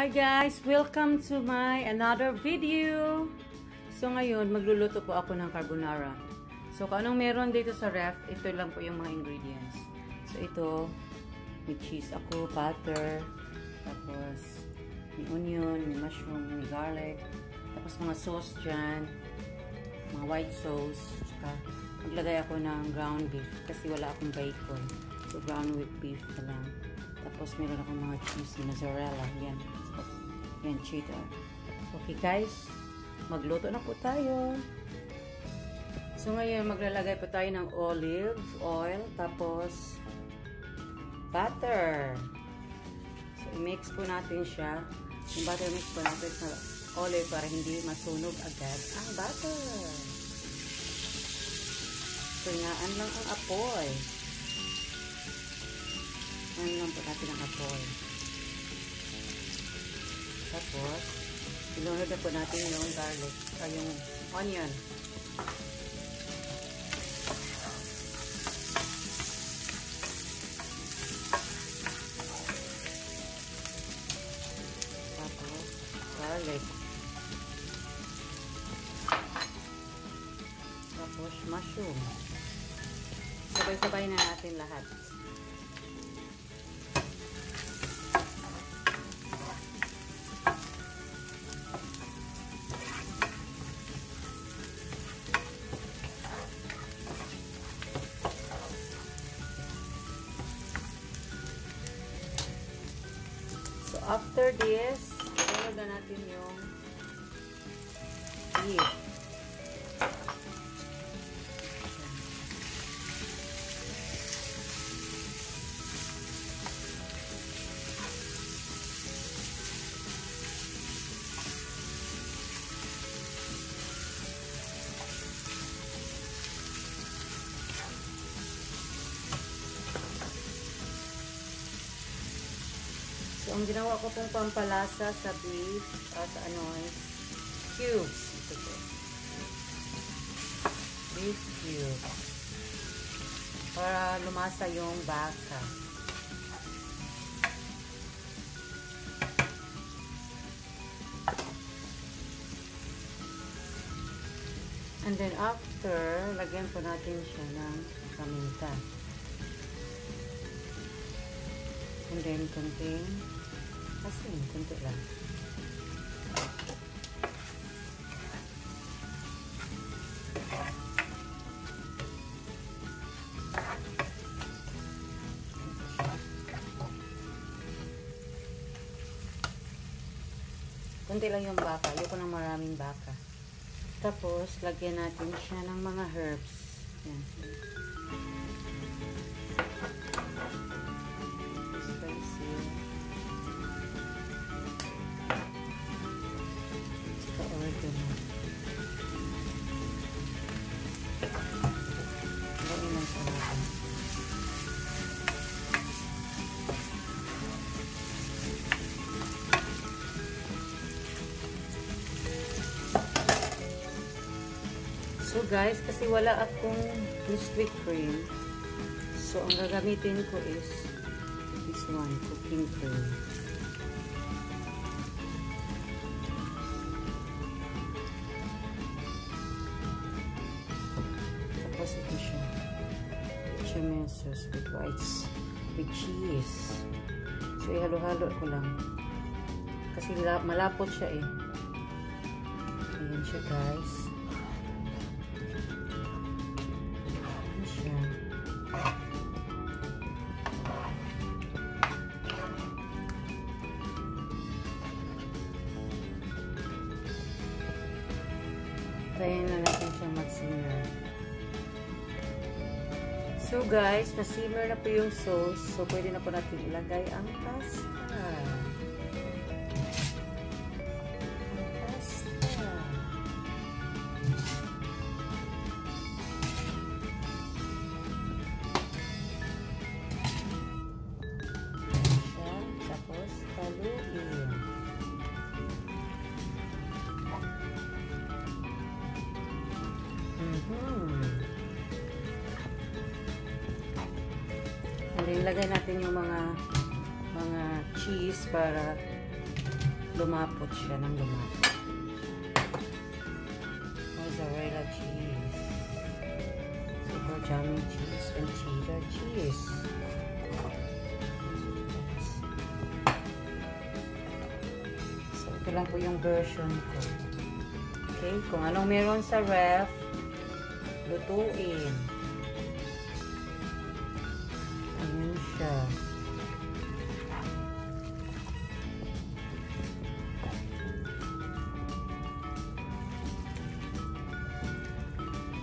Hi guys! Welcome to my another video! So ngayon, magluluto po ako ng carbonara. So kung anong meron dito sa ref, ito lang po yung mga ingredients. So ito, may cheese ako, butter, tapos may onion, may mushroom, may garlic, tapos mga sauce dyan, mga white sauce, saka maglagay ako ng ground beef kasi wala akong bacon. So ground with beef na lang. Tapos meron akong mga cheese, mozzarella, yan. Yan, cheddar. Okay guys, magluto na po tayo. So ngayon, maglalagay po tayo ng olive oil, tapos butter. So i-mix po natin siya. Yung butter mix po natin sa olive para hindi masunog agad ang butter. Inaan lang ang apoy. Inaan lang po natin ang apoy. Tapos, ilunod na po natin yung garlic, ay yung onion. Tapos, garlic. Tapos, mushroom. Sabay-sabay na natin lahat. After this, sunod na natin yung beef. So, ang ginawa ko pong pampalasa sa beef, uh, sa ano cubes. Ito po. Beef cubes. Para lumasa yung baka. And then after, lagyan po natin siya ng paminta. And then, konting asin, konti lang. Kunti lang yung baka. Ayoko ng maraming baka. Tapos, lagyan natin siya ng mga herbs. Yan. Spicy. Guys, kasi wala akong sweet cream. So ang gagamitin ko is this one, cooking cream. Tapos ito siya. Chimesos with whites, with cheese. So ihalo-halo ko lang. Kasi malapot siya eh. Ayan siya guys. Tayin na natin siya mag-simmer. So guys, na-simmer na po yung sauce. So pwede na po natin ilagay ang pasta. And ilagay natin yung mga mga cheese para lumapot siya ng lumapot. Mozzarella cheese. Super yummy cheese and cheddar cheese. So, ito lang po yung version ko. Okay, kung anong meron sa ref, lutuin. Ayan siya.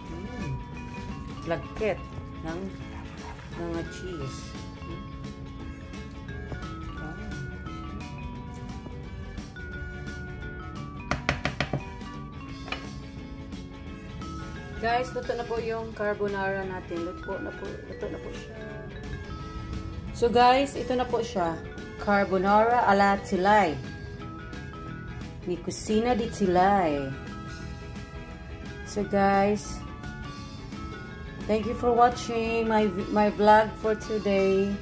Mm. Lagkit ng mga cheese. Mm. Wow. Guys, luto na po yung carbonara natin. Luto na po, luto na po siya. So guys, ito na po siya. Carbonara ala Tilay. Ni Kusina di Tilay. So guys, thank you for watching my my vlog for today.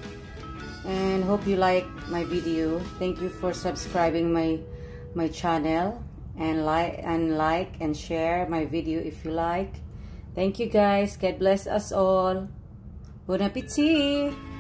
And hope you like my video. Thank you for subscribing my my channel and like and like and share my video if you like. Thank you guys. God bless us all. Bon appetit.